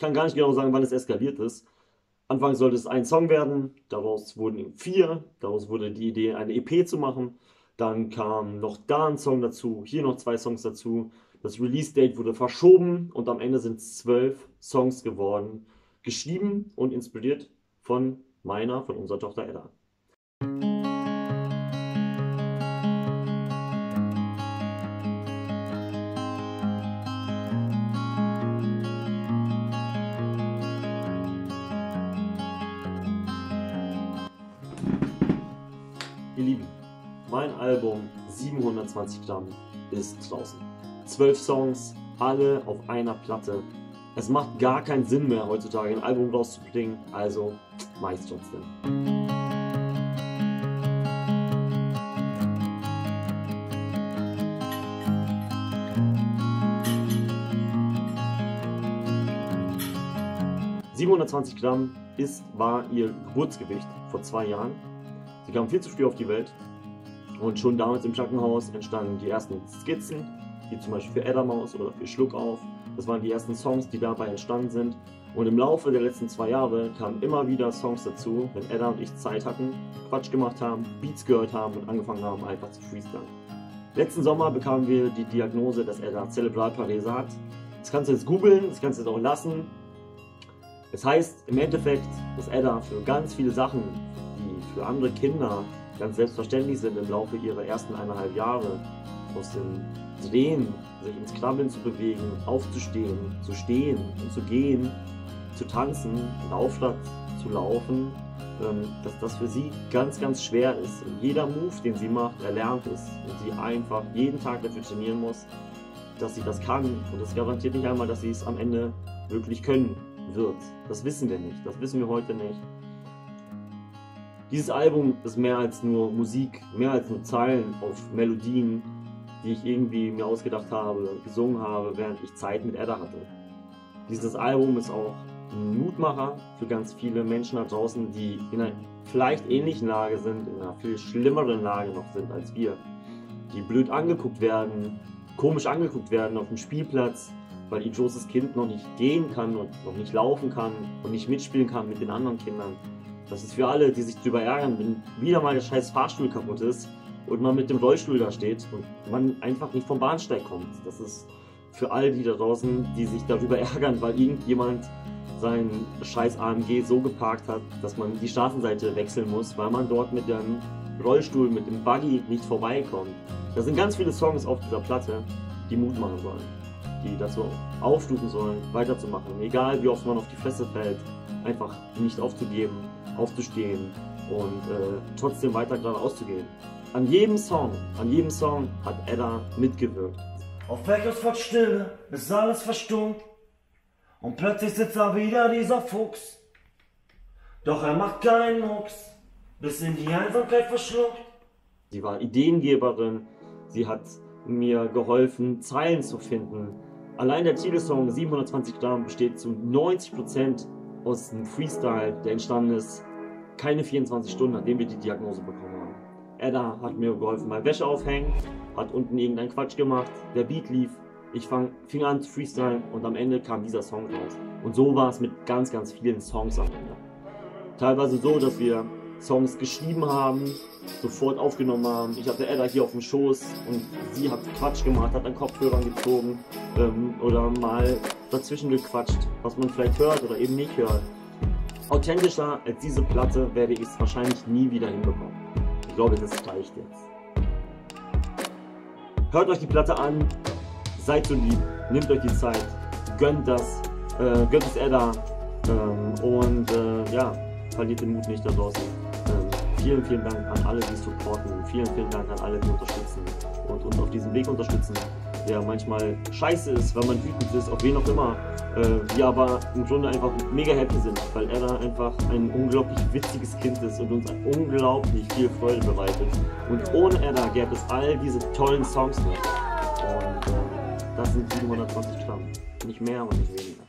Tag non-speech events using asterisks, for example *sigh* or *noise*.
kann gar nicht genau sagen, wann es eskaliert ist. Anfangs sollte es ein Song werden, daraus wurden vier, daraus wurde die Idee, eine EP zu machen. Dann kam noch da ein Song dazu, hier noch zwei Songs dazu. Das Release-Date wurde verschoben und am Ende sind zwölf Songs geworden, geschrieben und inspiriert von meiner, von unserer Tochter Edda. Ihr Lieben, mein Album 720 Gramm ist draußen. Zwölf Songs, alle auf einer Platte. Es macht gar keinen Sinn mehr heutzutage ein Album rauszubringen, also mach ich's trotzdem. ...720 Gramm ist, war ihr Geburtsgewicht vor zwei Jahren. Sie kam viel zu früh auf die Welt und schon damals im Krankenhaus entstanden die ersten Skizzen, wie zum Beispiel für Eddermaus oder für Schluck auf. Das waren die ersten Songs, die dabei entstanden sind. Und im Laufe der letzten zwei Jahre kamen immer wieder Songs dazu, wenn Edda und ich Zeit hatten, Quatsch gemacht haben, Beats gehört haben und angefangen haben, einfach zu freestylen. Letzten Sommer bekamen wir die Diagnose, dass Edda Zerebralparese hat. Das kannst du jetzt googeln, das kannst du jetzt auch lassen. Es heißt im Endeffekt, dass Edda für ganz viele Sachen, für andere Kinder ganz selbstverständlich sind im Laufe ihrer ersten eineinhalb Jahre, aus dem Drehen, sich ins Krabbeln zu bewegen, aufzustehen, zu stehen und zu gehen, zu tanzen, in Aufschlag zu laufen, ähm, dass das für sie ganz, ganz schwer ist. Und jeder Move, den sie macht, erlernt es und sie einfach jeden Tag dafür trainieren muss, dass sie das kann. Und das garantiert nicht einmal, dass sie es am Ende wirklich können wird. Das wissen wir nicht. Das wissen wir heute nicht. Dieses Album ist mehr als nur Musik, mehr als nur Zeilen auf Melodien, die ich irgendwie mir ausgedacht habe, gesungen habe, während ich Zeit mit Edda hatte. Dieses Album ist auch ein Mutmacher für ganz viele Menschen da draußen, die in einer vielleicht ähnlichen Lage sind, in einer viel schlimmeren Lage noch sind als wir. Die blöd angeguckt werden, komisch angeguckt werden auf dem Spielplatz, weil ihr großes Kind noch nicht gehen kann und noch nicht laufen kann und nicht mitspielen kann mit den anderen Kindern. Das ist für alle, die sich darüber ärgern, wenn wieder mal der scheiß Fahrstuhl kaputt ist und man mit dem Rollstuhl da steht und man einfach nicht vom Bahnsteig kommt. Das ist für all die da draußen, die sich darüber *laughs* ärgern, weil irgendjemand sein scheiß AMG so geparkt hat, dass man die Straßenseite wechseln muss, weil man dort mit dem Rollstuhl, mit dem Buggy nicht vorbeikommt. Da sind ganz viele Songs auf dieser Platte, die Mut machen sollen, die dazu aufrufen sollen, weiterzumachen. Egal wie oft man auf die Fresse fällt, einfach nicht aufzugeben, aufzustehen und äh, trotzdem weiter geradeaus zu gehen. An jedem Song, an jedem Song hat Edda mitgewirkt. Auf Echoes wird Stille, bis alles verstummt. Und plötzlich sitzt da wieder dieser Fuchs. Doch er macht keinen Mucks, bis in die Einsamkeit verschluckt. Sie war Ideengeberin, sie hat mir geholfen, Zeilen zu finden. Allein der Titelsong 720 Gramm besteht zu 90% aus einem Freestyle, der entstanden ist, keine 24 Stunden, nachdem wir die Diagnose bekommen haben. Edda hat mir geholfen beim Wäsche aufhängen, hat unten irgendeinen Quatsch gemacht, der Beat lief, ich fang, fing an zu freestylen und am Ende kam dieser Song raus. Und so war es mit ganz, ganz vielen Songs am Ende. Teilweise so, dass wir Songs geschrieben haben, sofort aufgenommen haben. Ich hatte Edda hier auf dem Schoß und sie hat Quatsch gemacht, hat an Kopfhörern gezogen ähm, oder mal dazwischen gequatscht, was man vielleicht hört oder eben nicht hört. Authentischer als diese Platte werde ich es wahrscheinlich nie wieder hinbekommen. Ich glaube, das reicht jetzt. Hört euch die Platte an, seid so lieb, nehmt euch die Zeit, gönnt das, äh, gönnt es Edda ähm, und äh, ja, verliert den Mut nicht da draußen. Vielen, vielen Dank an alle, die supporten. Vielen, vielen Dank an alle, die unterstützen und uns auf diesem Weg unterstützen, der manchmal scheiße ist, wenn man wütend ist, auf wen auch immer. Äh, wir aber im Grunde einfach mega happy sind, weil er da einfach ein unglaublich witziges Kind ist und uns unglaublich viel Freude bereitet. Und ohne Edda gäbe es all diese tollen Songs nicht. Und äh, das sind 720 Gramm. Nicht mehr und nicht weniger.